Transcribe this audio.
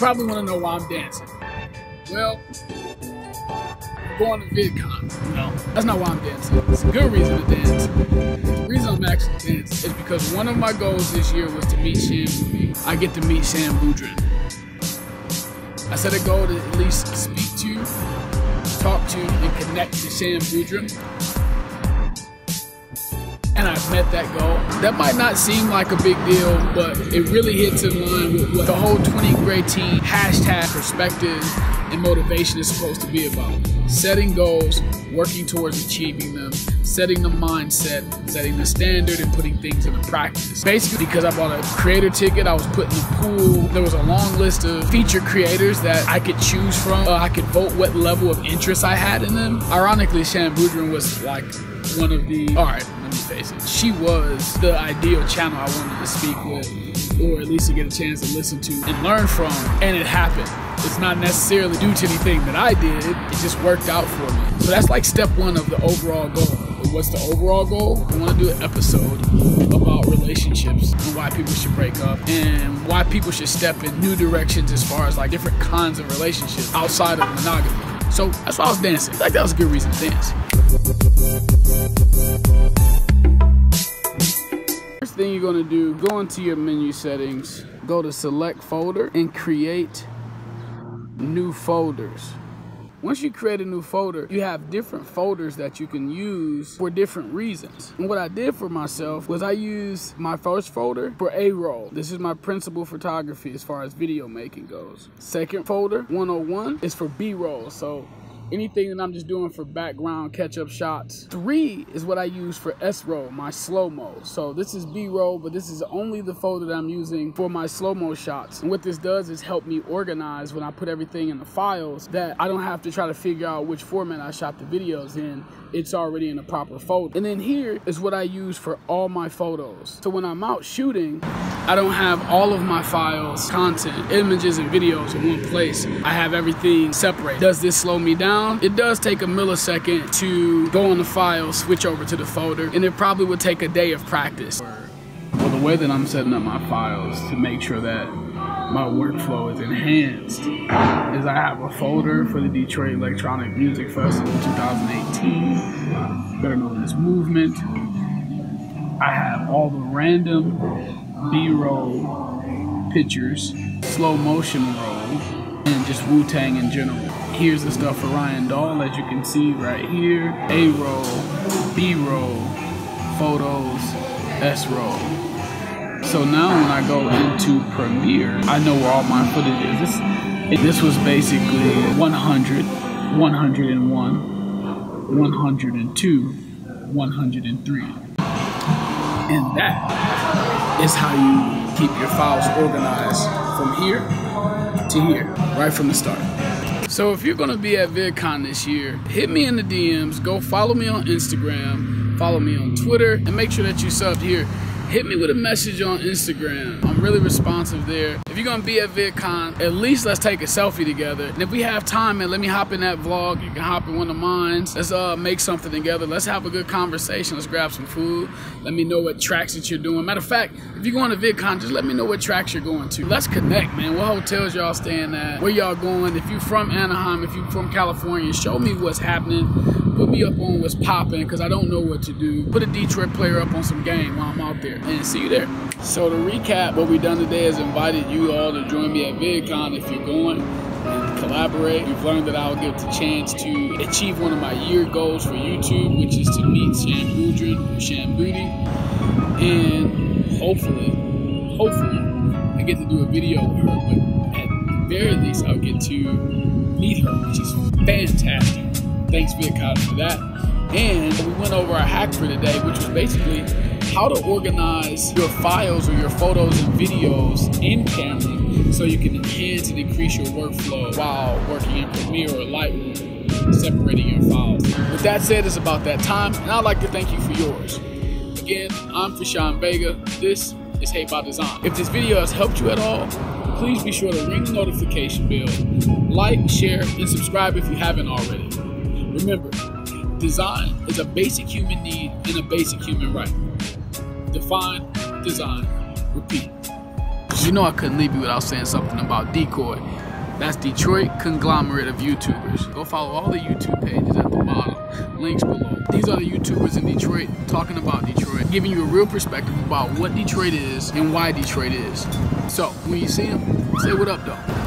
Probably want to know why I'm dancing. Well, going to VidCon. No, that's not why I'm dancing. It's a good reason to dance. The reason I'm actually dancing is because one of my goals this year was to meet Boody. I get to meet Shan Boodram. I set a goal to at least speak to, talk to, and connect to and I've met that goal. That might not seem like a big deal, but it really hits in line with what the whole 20 Gray Team hashtag perspective and motivation is supposed to be about. Setting goals, working towards achieving them, setting the mindset, setting the standard, and putting things into practice. Basically, because I bought a creator ticket, I was put in the pool. There was a long list of featured creators that I could choose from. Uh, I could vote what level of interest I had in them. Ironically, Shan Boodram was like one of the. All right, let me face it. She was the ideal channel I wanted to speak with, or at least to get a chance to listen to and learn from. And it happened. It's not necessarily due to anything that I did. It just worked out for me. So that's like step one of the overall goal. What's the overall goal? I want to do an episode about relationships and why people should break up and why people should step in new directions as far as like different kinds of relationships outside of monogamy. So that's why I was dancing. Like that was a good reason to dance. First thing you're gonna do, go into your menu settings, go to select folder and create new folders. Once you create a new folder, you have different folders that you can use for different reasons. And what I did for myself was I used my first folder for A-roll. This is my principal photography as far as video making goes. Second folder, 101, is for B-roll. So anything that I'm just doing for background catch-up shots. Three is what I use for S-roll, my slow-mo. So this is B-roll, but this is only the folder that I'm using for my slow-mo shots. And what this does is help me organize when I put everything in the files that I don't have to try to figure out which format I shot the videos in. It's already in a proper folder. And then here is what I use for all my photos. So when I'm out shooting, I don't have all of my files, content, images, and videos in one place. I have everything separate. Does this slow me down? Um, it does take a millisecond to go on the file, switch over to the folder, and it probably would take a day of practice. Well, the way that I'm setting up my files to make sure that my workflow is enhanced is I have a folder for the Detroit Electronic Music Festival 2018, better known as Movement. I have all the random B-roll pictures, slow motion roll, and just Wu-Tang in general. Here's the stuff for Ryan Dahl, as you can see right here. A-roll, B-roll, photos, S-roll. So now when I go into Premiere, I know where all my footage is. This, this was basically 100, 101, 102, 103. And that is how you keep your files organized from here to here, right from the start. So if you're gonna be at VidCon this year, hit me in the DMs, go follow me on Instagram, follow me on Twitter, and make sure that you subbed here hit me with a message on Instagram. I'm really responsive there. If you're gonna be at VidCon, at least let's take a selfie together. And if we have time, man, let me hop in that vlog. You can hop in one of mine. Let's uh, make something together. Let's have a good conversation. Let's grab some food. Let me know what tracks that you're doing. Matter of fact, if you're going to VidCon, just let me know what tracks you're going to. Let's connect, man. What hotels y'all staying at? Where y'all going? If you're from Anaheim, if you're from California, show me what's happening. Put me up on what's popping because I don't know what to do. Put a Detroit player up on some game while I'm out there and see you there. So to recap, what we've done today is invited you all to join me at VidCon if you're going and collaborate. We've learned that I'll get the chance to achieve one of my year goals for YouTube, which is to meet Shan Boody. And hopefully, hopefully, I get to do a video with her, but at the very least, I'll get to meet her, which is fantastic. Thanks, VidCon, for that. And we went over our hack for today, which was basically how to organize your files or your photos and videos in Camera so you can enhance and increase your workflow while working in Premiere or Lightroom, separating your files. With that said, it's about that time, and I'd like to thank you for yours. Again, I'm FaShon Vega. This is Hate by Design. If this video has helped you at all, please be sure to ring the notification bell, like, share, and subscribe if you haven't already. Remember, design is a basic human need and a basic human right. Define, design, repeat. You know I couldn't leave you without saying something about DCOY. That's Detroit conglomerate of YouTubers. Go follow all the YouTube pages at the bottom. Links below. These are the YouTubers in Detroit talking about Detroit, giving you a real perspective about what Detroit is and why Detroit is. So, when you see them, say what up though.